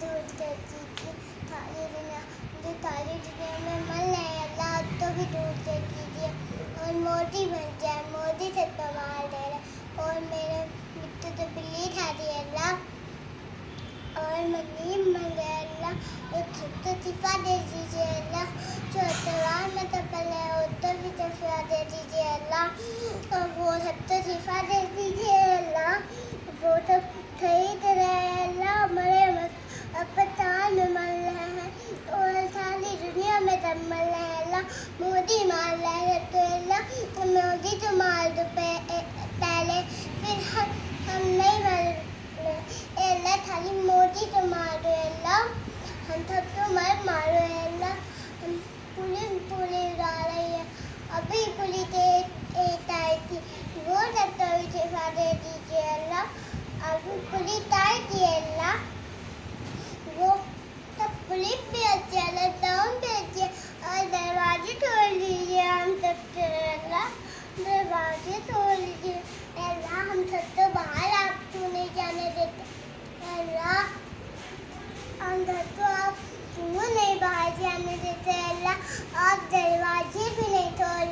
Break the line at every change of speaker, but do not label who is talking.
दूध देती थी थाली बिना मुझे तारे दुनिया में मन है अल्लाह तो भी दूध दे दीजिए और मोदी बन जाए मोदी से कमाल दे रहे और मेरे मिट्टू तो बिल्ली खा दी अल्लाह और मनीम बन गए अल्लाह तो खुद तो शिफा दे दीजिए अल्लाह जो अतवार में तपल है उसको भी शिफा दे दीजिए अल्लाह और वो सब तो शिफा दे अभी पुलिस सब भी अच्छी है लॉकडाउन भी अच्छी है और दरवाजे तोड़ लीजिए हम सब दरवाजे तोड़ लीजिए अल्लाह हम सब तो बाहर आप क्यों नहीं जाने देते अल्लाह अंदर तो आप क्यों नहीं बाहर जाने देते अल्लाह आप दरवाजे भी नहीं तोड़